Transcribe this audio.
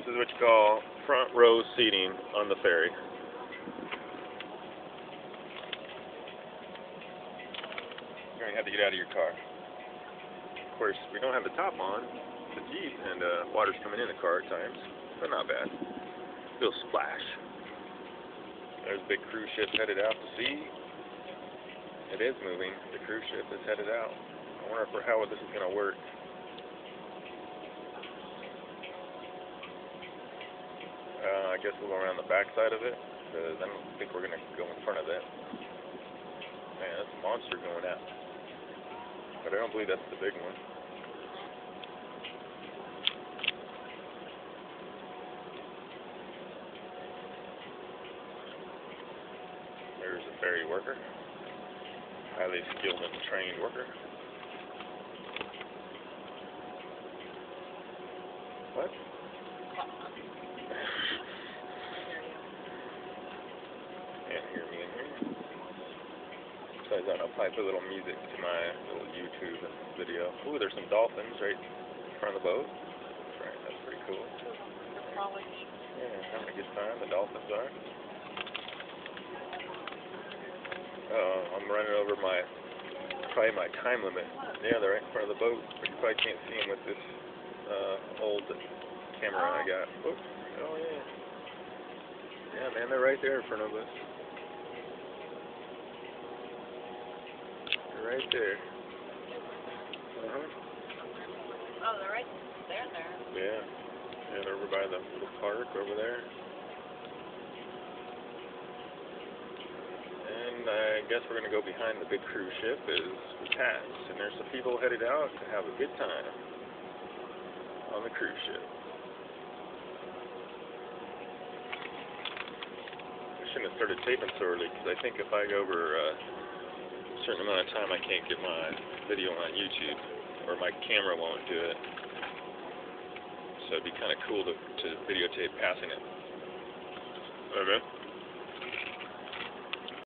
This is what you call front row seating on the ferry. You're gonna have to get out of your car. Of course, we don't have the top on, the Jeep, and uh, water's coming in the car at times, but not bad. Little splash. There's a big cruise ship headed out to sea. It is moving. The cruise ship is headed out. I wonder if, how this is gonna work. Uh, I guess we'll go around the back side of it, because I don't think we're going to go in front of it. Man, that's a monster going out. But I don't believe that's the big one. There's a ferry worker. Highly skilled and trained worker. What? Uh, Can't hear me in here. Besides that, I'll probably put a little music to my little YouTube video. Ooh, there's some dolphins right in front of the boat. Right, that's pretty cool. Yeah, having a good time, the dolphins are. Uh, I'm running over my, probably my time limit. Yeah, they're right in front of the boat, but you probably can't see them with this uh, old camera I got. Oh, oh yeah. Yeah, man, they're right there in front of us. They're right there. Uh-huh. Oh, they're right there, there. Yeah. Yeah, they're over by the little park over there. And I guess we're going to go behind the big cruise ship is the cats. And there's some people headed out to have a good time on the cruise ship. I shouldn't have started taping so early because I think if I go over uh, certain amount of time, I can't get my video on YouTube or my camera won't do it. So it'd be kind of cool to, to videotape passing it. Okay.